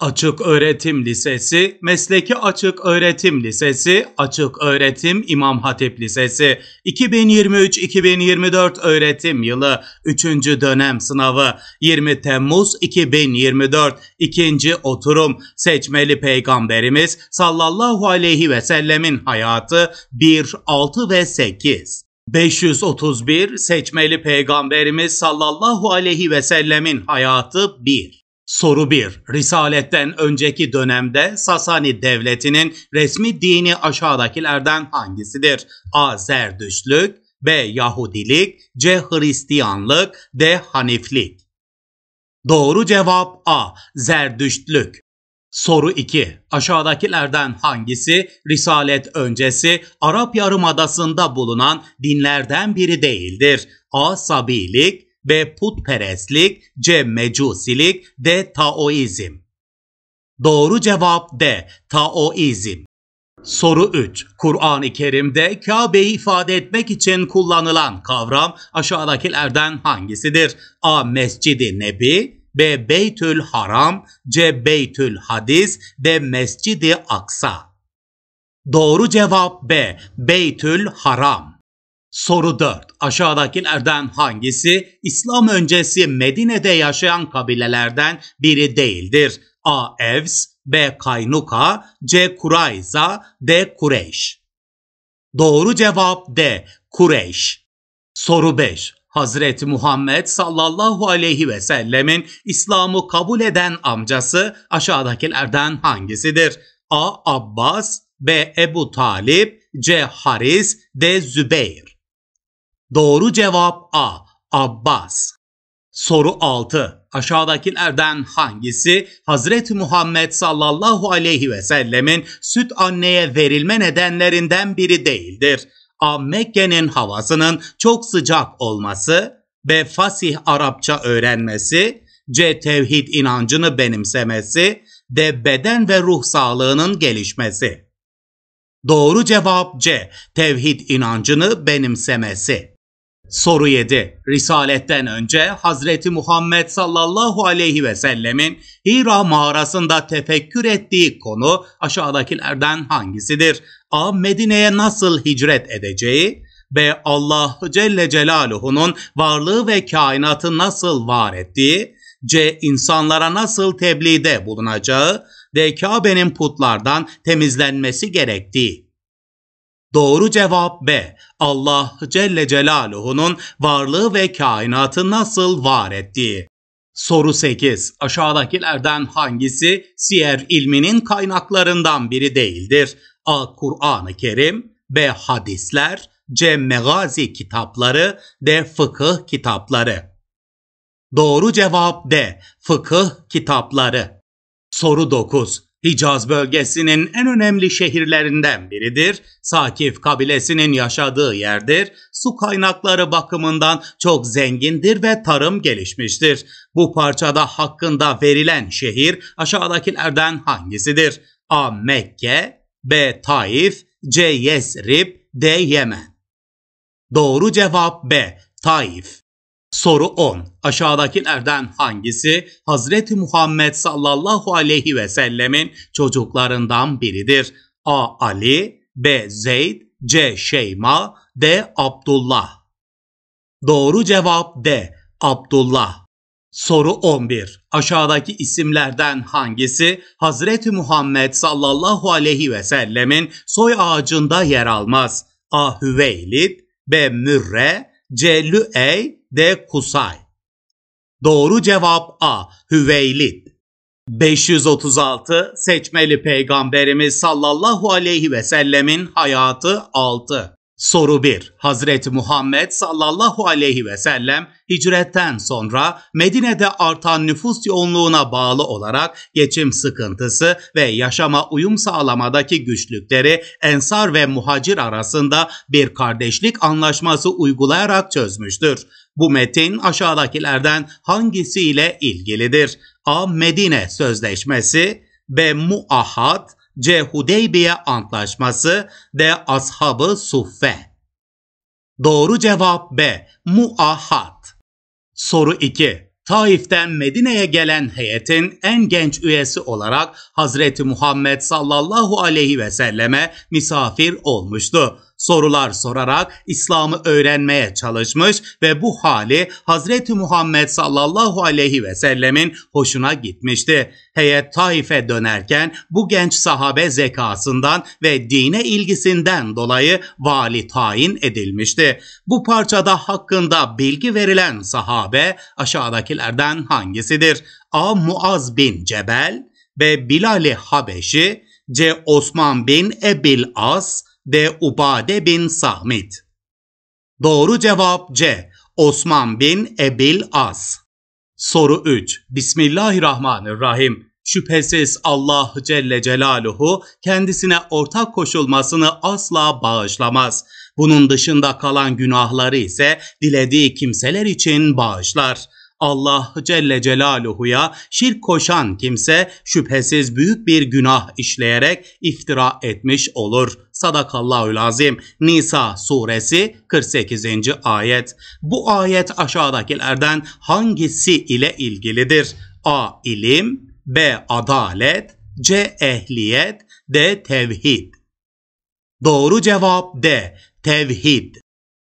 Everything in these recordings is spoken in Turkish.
Açık Öğretim Lisesi, Mesleki Açık Öğretim Lisesi, Açık Öğretim İmam Hatip Lisesi, 2023-2024 öğretim yılı 3. dönem sınavı 20 Temmuz 2024 ikinci oturum seçmeli peygamberimiz sallallahu aleyhi ve sellemin hayatı 1, 6 ve 8. 531 seçmeli peygamberimiz sallallahu aleyhi ve sellemin hayatı 1. Soru 1. Risaletten önceki dönemde Sasani Devleti'nin resmi dini aşağıdakilerden hangisidir? A. Zerdüştlük B. Yahudilik C. Hristiyanlık D. Haniflik Doğru cevap A. Zerdüştlük Soru 2. Aşağıdakilerden hangisi Risalet öncesi Arap Yarımadası'nda bulunan dinlerden biri değildir? A. Sabilik B. Putperestlik C. Mecusilik D. Taoizm Doğru cevap D. Taoizm Soru 3. Kur'an-ı Kerim'de Kabe'yi ifade etmek için kullanılan kavram aşağıdakilerden hangisidir? A. Mescid-i Nebi B. Beytül Haram C. Beytül Hadis D. Mescid-i Aksa Doğru cevap B. Beytül Haram Soru 4. Aşağıdakilerden hangisi İslam öncesi Medine'de yaşayan kabilelerden biri değildir? A. Evs B. Kaynuka C. Kurayza D. Kureyş Doğru cevap D. Kureyş Soru 5. Hazreti Muhammed sallallahu aleyhi ve sellemin İslam'ı kabul eden amcası aşağıdakilerden hangisidir? A. Abbas B. Ebu Talip C. Haris D. Zübeyir Doğru cevap A. Abbas. Soru 6. Aşağıdakilerden hangisi Hazreti Muhammed sallallahu aleyhi ve sellemin süt anneye verilme nedenlerinden biri değildir? A. Mekke'nin havasının çok sıcak olması B. Fasih Arapça öğrenmesi C. Tevhid inancını benimsemesi D. Beden ve ruh sağlığının gelişmesi Doğru cevap C. Tevhid inancını benimsemesi. Soru 7. Risaletten önce Hazreti Muhammed sallallahu aleyhi ve sellemin Hira mağarasında tefekkür ettiği konu aşağıdakilerden hangisidir? A. Medine'ye nasıl hicret edeceği? B. Allah Celle Celaluhu'nun varlığı ve kainatı nasıl var ettiği? C. insanlara nasıl tebliğde bulunacağı? D. Kabe'nin putlardan temizlenmesi gerektiği. Doğru cevap B. Allah Celle Celaluhu'nun varlığı ve kainatı nasıl var ettiği. Soru 8. Aşağıdakilerden hangisi siyer ilminin kaynaklarından biri değildir? A. Kur'an-ı Kerim B. Hadisler C. Megazi kitapları D. Fıkıh kitapları Doğru cevap D. Fıkıh kitapları Soru 9. Hicaz bölgesinin en önemli şehirlerinden biridir. Sakif kabilesinin yaşadığı yerdir. Su kaynakları bakımından çok zengindir ve tarım gelişmiştir. Bu parçada hakkında verilen şehir aşağıdakilerden hangisidir? A. Mekke B. Taif C. Yesrib D. Yemen Doğru cevap B. Taif Soru 10. Aşağıdakilerden hangisi Hazreti Muhammed sallallahu aleyhi ve sellemin çocuklarından biridir? A. Ali B. Zeyd C. Şeyma D. Abdullah Doğru cevap D. Abdullah Soru 11. Aşağıdaki isimlerden hangisi Hazreti Muhammed sallallahu aleyhi ve sellemin soy ağacında yer almaz? A. Hüveylid B. Mürre C. Lüey D. Kusay. Doğru cevap A. Hüveylid. 536 Seçmeli Peygamberimiz sallallahu aleyhi ve sellemin hayatı 6. Soru 1. Hazreti Muhammed sallallahu aleyhi ve sellem hicretten sonra Medine'de artan nüfus yoğunluğuna bağlı olarak geçim sıkıntısı ve yaşama uyum sağlamadaki güçlükleri Ensar ve Muhacir arasında bir kardeşlik anlaşması uygulayarak çözmüştür. Bu metin aşağıdakilerden hangisiyle ilgilidir? A. Medine Sözleşmesi B. Muahhat C. Hudeybiye Antlaşması D. Ashabı Suffe Doğru cevap B. Muahhat Soru 2. Taif'ten Medine'ye gelen heyetin en genç üyesi olarak Hazreti Muhammed sallallahu aleyhi ve selleme misafir olmuştu sorular sorarak İslam'ı öğrenmeye çalışmış ve bu hali Hazreti Muhammed sallallahu aleyhi ve sellemin hoşuna gitmişti. Heyet Taif'e dönerken bu genç sahabe zekasından ve dine ilgisinden dolayı vali tayin edilmişti. Bu parçada hakkında bilgi verilen sahabe aşağıdakilerden hangisidir? A. Muaz bin Cebel B. Bilal-i Habeşi C. Osman bin Ebil As D. Ubade bin Samit. Doğru cevap C. Osman bin Ebil As. Soru 3. Bismillahirrahmanirrahim. Şüphesiz Allah Celle Celaluhu kendisine ortak koşulmasını asla bağışlamaz. Bunun dışında kalan günahları ise dilediği kimseler için bağışlar. Allah Celle Celaluhu'ya şirk koşan kimse şüphesiz büyük bir günah işleyerek iftira etmiş olur. Sadakallahül azim. Nisa suresi 48. ayet. Bu ayet aşağıdakilerden hangisi ile ilgilidir? A. İlim B. Adalet C. Ehliyet D. Tevhid Doğru cevap D. Tevhid.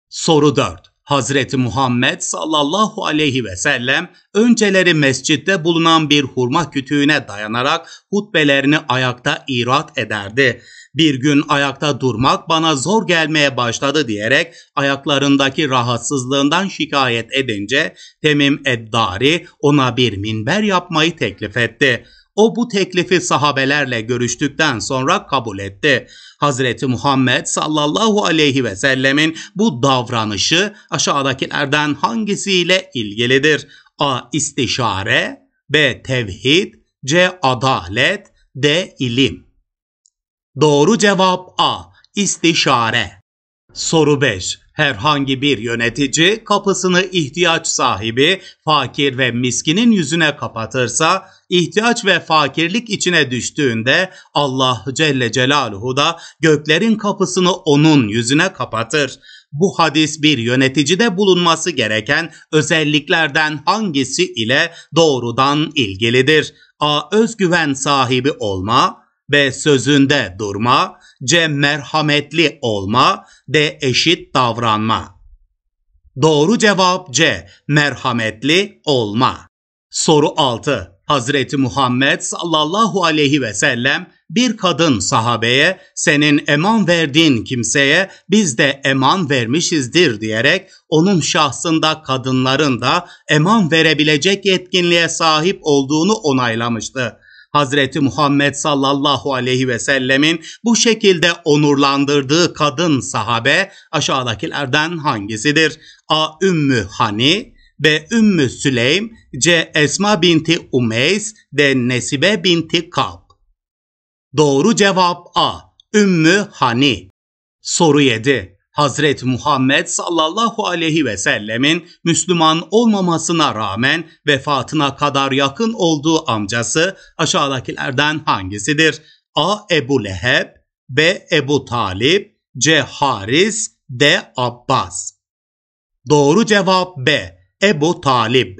Soru 4. Hazreti Muhammed sallallahu aleyhi ve sellem önceleri mescitte bulunan bir hurma kütüğüne dayanarak hutbelerini ayakta irat ederdi. Bir gün ayakta durmak bana zor gelmeye başladı diyerek ayaklarındaki rahatsızlığından şikayet edince Temim Eddari ona bir minber yapmayı teklif etti. O bu teklifi sahabelerle görüştükten sonra kabul etti. Hazreti Muhammed sallallahu aleyhi ve sellemin bu davranışı aşağıdakilerden hangisiyle ilgilidir? A. İstişare B. Tevhid C. Adalet D. İlim Doğru cevap A. İstişare Soru 5 herhangi bir yönetici kapısını ihtiyaç sahibi, fakir ve miskinin yüzüne kapatırsa, ihtiyaç ve fakirlik içine düştüğünde Allah Celle Celaluhu da göklerin kapısını onun yüzüne kapatır. Bu hadis bir yöneticide bulunması gereken özelliklerden hangisi ile doğrudan ilgilidir? A. Özgüven sahibi olma, B. Sözünde durma, C. Merhametli olma, D. Eşit davranma. Doğru cevap C. Merhametli olma. Soru 6. Hazreti Muhammed sallallahu aleyhi ve sellem bir kadın sahabeye senin eman verdiğin kimseye biz de eman vermişizdir diyerek onun şahsında kadınların da eman verebilecek yetkinliğe sahip olduğunu onaylamıştı. Hazreti Muhammed sallallahu aleyhi ve sellemin bu şekilde onurlandırdığı kadın sahabe aşağıdakilerden hangisidir? A. Ümmü Hani B. Ümmü Süleym C. Esma binti Umeys D. Nesibe binti Kab Doğru cevap A. Ümmü Hani Soru 7. Hazret Muhammed sallallahu aleyhi ve sellemin Müslüman olmamasına rağmen vefatına kadar yakın olduğu amcası aşağıdakilerden hangisidir? A. Ebu Leheb B. Ebu Talip C. Haris D. Abbas Doğru cevap B. Ebu Talib.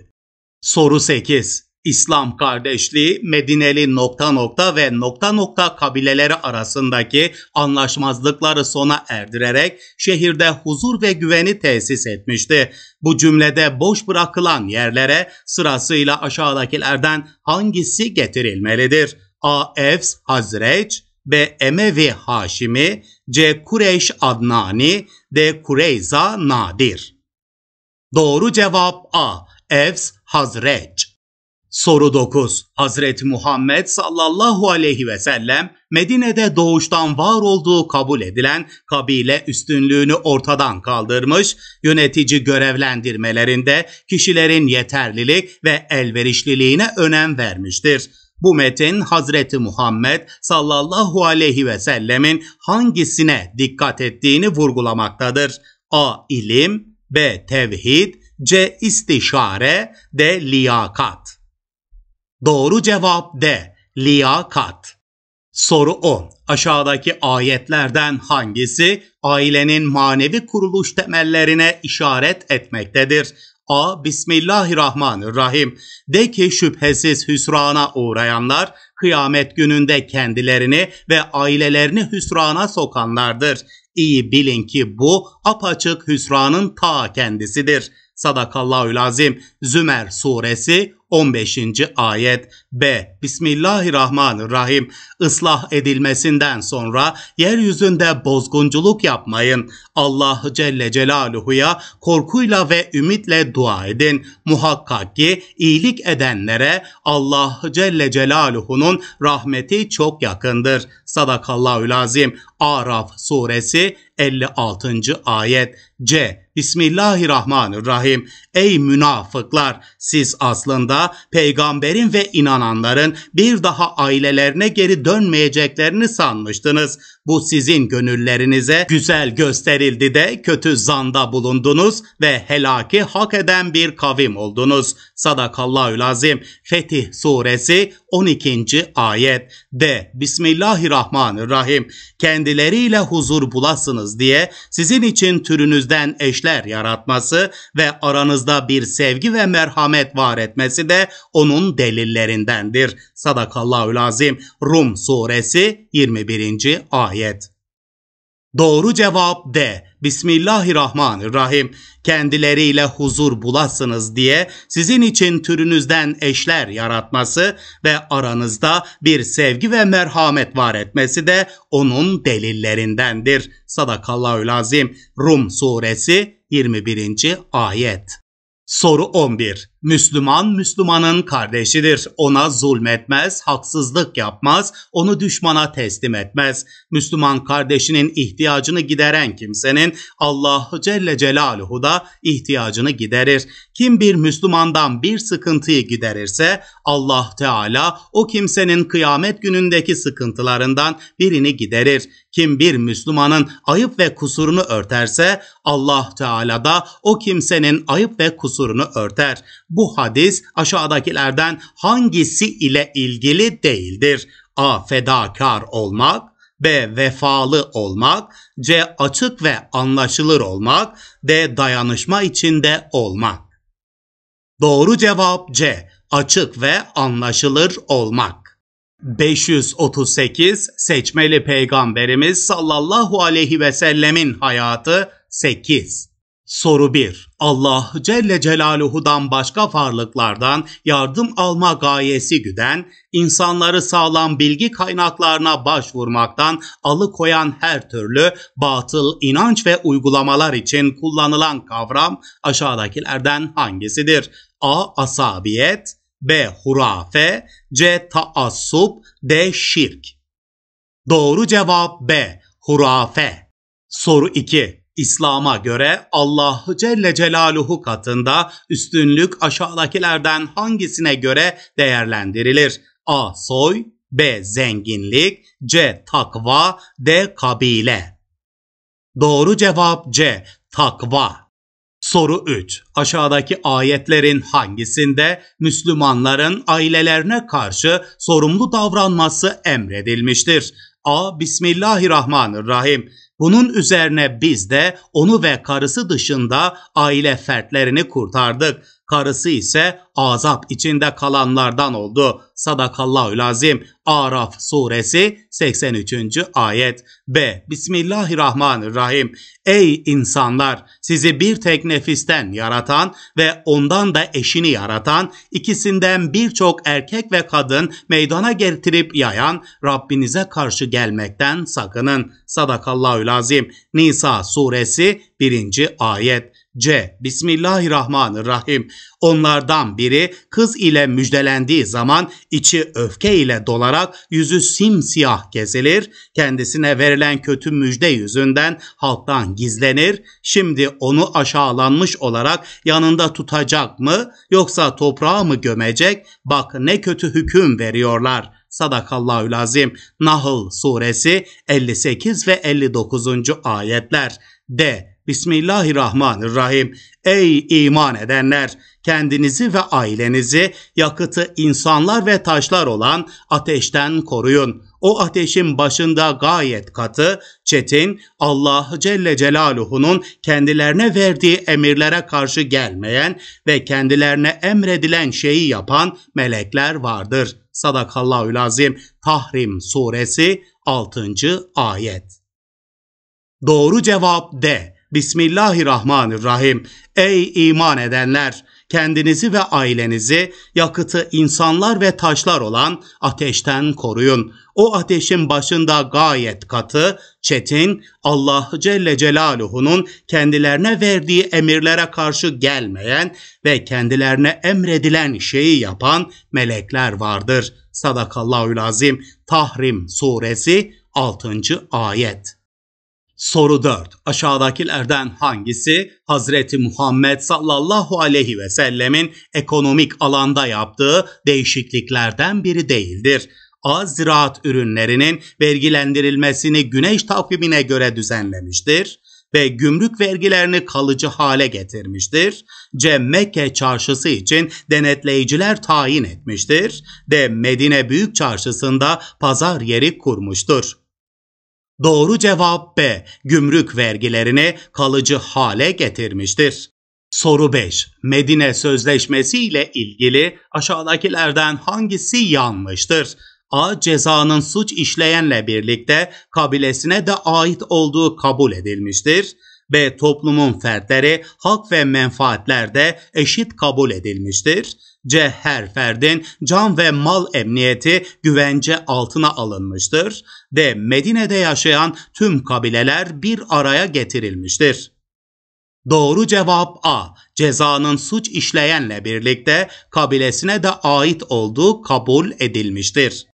Soru 8. İslam kardeşliği Medineli nokta nokta ve nokta nokta kabileleri arasındaki anlaşmazlıkları sona erdirerek şehirde huzur ve güveni tesis etmişti. Bu cümlede boş bırakılan yerlere sırasıyla aşağıdakilerden hangisi getirilmelidir? A. Efs Hazreç B. Emevi Haşimi C. Kureyş Adnani D. Kureyza Nadir Doğru cevap A. Efs Hazreç Soru 9. Hazreti Muhammed sallallahu aleyhi ve sellem Medine'de doğuştan var olduğu kabul edilen kabile üstünlüğünü ortadan kaldırmış, yönetici görevlendirmelerinde kişilerin yeterlilik ve elverişliliğine önem vermiştir. Bu metin Hazreti Muhammed sallallahu aleyhi ve sellemin hangisine dikkat ettiğini vurgulamaktadır. A. İlim B. Tevhid C. İstişare D. Liyakat Doğru cevap D. Liyakat. Soru 10. Aşağıdaki ayetlerden hangisi ailenin manevi kuruluş temellerine işaret etmektedir? A. Bismillahirrahmanirrahim. De ki şüphesiz hüsrana uğrayanlar kıyamet gününde kendilerini ve ailelerini hüsrana sokanlardır. İyi bilin ki bu apaçık hüsranın ta kendisidir. Sadakallahü lazim. Zümer suresi 15. ayet B. Bismillahirrahmanirrahim. Islah edilmesinden sonra yeryüzünde bozgunculuk yapmayın. Allah Celle Celaluhu'ya korkuyla ve ümitle dua edin. Muhakkak ki iyilik edenlere Allah Celle Celaluhu'nun rahmeti çok yakındır. Sadakallahü lazim. Araf suresi 56. ayet C. Bismillahirrahmanirrahim. Ey münafıklar siz aslında peygamberin ve inananların bir daha ailelerine geri dönmeyeceklerini sanmıştınız. Bu sizin gönüllerinize güzel gösterildi de kötü zanda bulundunuz ve helaki hak eden bir kavim oldunuz. Sadakallahü lazim. Fetih suresi 12. ayet de Bismillahirrahmanirrahim. Kendileriyle huzur bulasınız diye sizin için türünüzden eşler yaratması ve aranızda bir sevgi ve merhamet var etmesi de onun delillerindendir. Sadakallahü lazim. Rum suresi 21. ayet. Doğru cevap D. Bismillahirrahmanirrahim. Kendileriyle huzur bulasınız diye sizin için türünüzden eşler yaratması ve aranızda bir sevgi ve merhamet var etmesi de onun delillerindendir. Sadakallahü lazim. Rum suresi 21. ayet. Soru 11. Müslüman Müslümanın kardeşidir. Ona zulmetmez, haksızlık yapmaz, onu düşmana teslim etmez. Müslüman kardeşinin ihtiyacını gideren kimsenin Allah Celle Celaluhu da ihtiyacını giderir. Kim bir Müslümandan bir sıkıntıyı giderirse Allah Teala o kimsenin kıyamet günündeki sıkıntılarından birini giderir. Kim bir Müslümanın ayıp ve kusurunu örterse Allah Teala da o kimsenin ayıp ve kusurunu örter. Bu hadis aşağıdakilerden hangisi ile ilgili değildir? A. Fedakar olmak B. Vefalı olmak C. Açık ve anlaşılır olmak D. Dayanışma içinde olmak Doğru cevap C. Açık ve anlaşılır olmak. 538 Seçmeli Peygamberimiz sallallahu aleyhi ve sellemin hayatı 8. Soru 1. Allah Celle Celaluhu'dan başka varlıklardan yardım alma gayesi güden, insanları sağlam bilgi kaynaklarına başvurmaktan alıkoyan her türlü batıl inanç ve uygulamalar için kullanılan kavram aşağıdakilerden hangisidir? A. Asabiyet B. Hurafe C. Taassup D. Şirk Doğru cevap B. Hurafe Soru 2. İslam'a göre Allah Celle Celaluhu katında üstünlük aşağıdakilerden hangisine göre değerlendirilir? A. Soy B. Zenginlik C. Takva D. Kabile Doğru cevap C. Takva Soru 3. Aşağıdaki ayetlerin hangisinde Müslümanların ailelerine karşı sorumlu davranması emredilmiştir? A. Bismillahirrahmanirrahim. Bunun üzerine biz de onu ve karısı dışında aile fertlerini kurtardık. Karısı ise azap içinde kalanlardan oldu. Sadakallahü lazim. Araf suresi 83. ayet. B. Bismillahirrahmanirrahim. Ey insanlar! Sizi bir tek nefisten yaratan ve ondan da eşini yaratan, ikisinden birçok erkek ve kadın meydana getirip yayan Rabbinize karşı gelmekten sakının. Sadakallahü lazim. Nisa suresi 1. ayet. C. Bismillahirrahmanirrahim. Onlardan biri kız ile müjdelendiği zaman içi öfke ile dolarak yüzü simsiyah kezilir. Kendisine verilen kötü müjde yüzünden halktan gizlenir. Şimdi onu aşağılanmış olarak yanında tutacak mı yoksa toprağa mı gömecek? Bak ne kötü hüküm veriyorlar. Sadakallahü lazim. Nahl suresi 58 ve 59. ayetler. D. Bismillahirrahmanirrahim. Ey iman edenler! Kendinizi ve ailenizi yakıtı insanlar ve taşlar olan ateşten koruyun. O ateşin başında gayet katı, çetin, Allah Celle Celaluhu'nun kendilerine verdiği emirlere karşı gelmeyen ve kendilerine emredilen şeyi yapan melekler vardır. Sadakallahü lazim. Tahrim suresi 6. ayet. Doğru cevap D. Bismillahirrahmanirrahim. Ey iman edenler! Kendinizi ve ailenizi yakıtı insanlar ve taşlar olan ateşten koruyun. O ateşin başında gayet katı, çetin, Allah Celle Celaluhu'nun kendilerine verdiği emirlere karşı gelmeyen ve kendilerine emredilen şeyi yapan melekler vardır. Sadakallahül azim. Tahrim suresi 6. ayet. Soru 4. Aşağıdakilerden hangisi Hazreti Muhammed sallallahu aleyhi ve sellemin ekonomik alanda yaptığı değişikliklerden biri değildir? A. Ziraat ürünlerinin vergilendirilmesini güneş takvimine göre düzenlemiştir ve gümrük vergilerini kalıcı hale getirmiştir. C. Mekke çarşısı için denetleyiciler tayin etmiştir. D. Medine Büyük Çarşısı'nda pazar yeri kurmuştur. Doğru cevap B. Gümrük vergilerini kalıcı hale getirmiştir. Soru 5. Medine Sözleşmesi ile ilgili aşağıdakilerden hangisi yanlıştır? A. Cezanın suç işleyenle birlikte kabilesine de ait olduğu kabul edilmiştir. B. Toplumun fertleri hak ve menfaatlerde eşit kabul edilmiştir. C. Her ferdin can ve mal emniyeti güvence altına alınmıştır. D. Medine'de yaşayan tüm kabileler bir araya getirilmiştir. Doğru cevap A. Cezanın suç işleyenle birlikte kabilesine de ait olduğu kabul edilmiştir.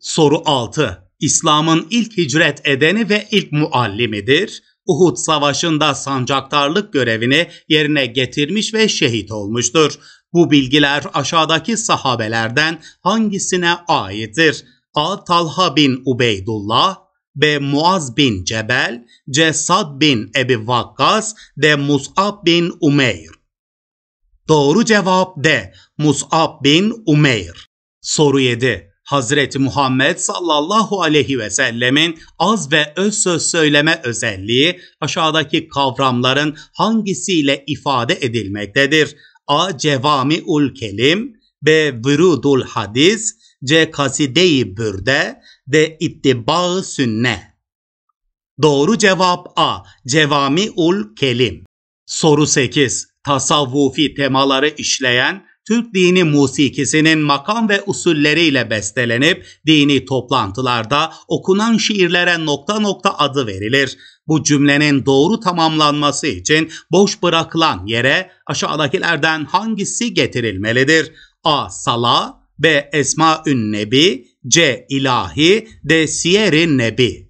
Soru 6. İslam'ın ilk hicret edeni ve ilk muallimidir. Uhud Savaşı'nda sancaktarlık görevini yerine getirmiş ve şehit olmuştur. Bu bilgiler aşağıdaki sahabelerden hangisine aittir? A. Talha bin Ubeydullah B. Muaz bin Cebel C. Sad bin Ebi Vakkas D. Mus'ab bin Umeyr Doğru cevap D. Mus'ab bin Umeyr Soru 7. Hazreti Muhammed sallallahu aleyhi ve sellemin az ve öz söz söyleme özelliği aşağıdaki kavramların hangisiyle ifade edilmektedir? A. Cevami ul kelim B. Vürudul hadis C. Kaside-i bürde D. İttiba sünne Doğru cevap A. Cevami ul kelim Soru 8. Tasavvufi temaları işleyen Türk dini musikisinin makam ve usulleriyle bestelenip dini toplantılarda okunan şiirlere nokta nokta adı verilir. Bu cümlenin doğru tamamlanması için boş bırakılan yere aşağıdakilerden hangisi getirilmelidir? A. Sala B. Esma-ün Nebi C. İlahi D. Siyer-i Nebi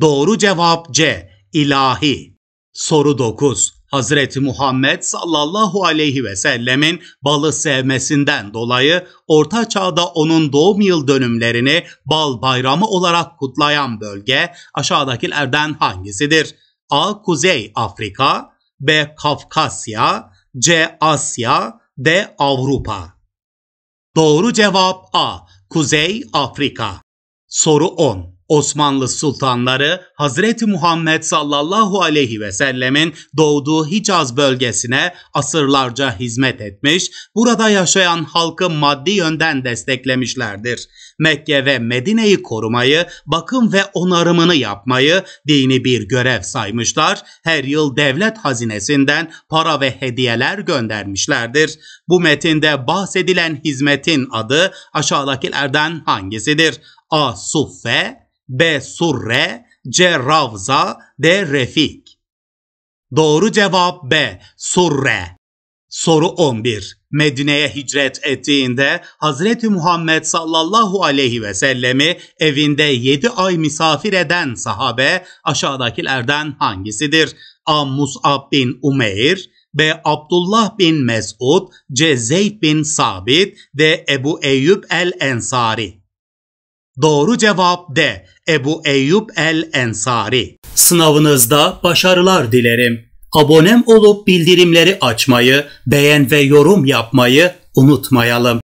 Doğru cevap C. İlahi Soru 9. Hazreti Muhammed sallallahu aleyhi ve sellemin balı sevmesinden dolayı Orta Çağ'da onun doğum yıl dönümlerini bal bayramı olarak kutlayan bölge aşağıdakilerden hangisidir? A. Kuzey Afrika B. Kafkasya C. Asya D. Avrupa Doğru cevap A. Kuzey Afrika Soru 10 Osmanlı sultanları Hazreti Muhammed sallallahu aleyhi ve sellemin doğduğu Hicaz bölgesine asırlarca hizmet etmiş, burada yaşayan halkı maddi yönden desteklemişlerdir. Mekke ve Medine'yi korumayı, bakım ve onarımını yapmayı dini bir görev saymışlar, her yıl devlet hazinesinden para ve hediyeler göndermişlerdir. Bu metinde bahsedilen hizmetin adı aşağıdakilerden hangisidir? A. Suffe B. Surre, C. Ravza, D. Refik. Doğru cevap B. Surre. Soru 11. Medine'ye hicret ettiğinde Hazreti Muhammed sallallahu aleyhi ve sellemi evinde 7 ay misafir eden sahabe aşağıdakilerden hangisidir? A. Mus'ab bin Umeyr, B. Abdullah bin Mesud, C. Zeyd bin Sabit, D. Ebu Eyyub el-Ensari. Doğru cevap D. Ebu Eyyub el-Ensari. Sınavınızda başarılar dilerim. Abonem olup bildirimleri açmayı, beğen ve yorum yapmayı unutmayalım.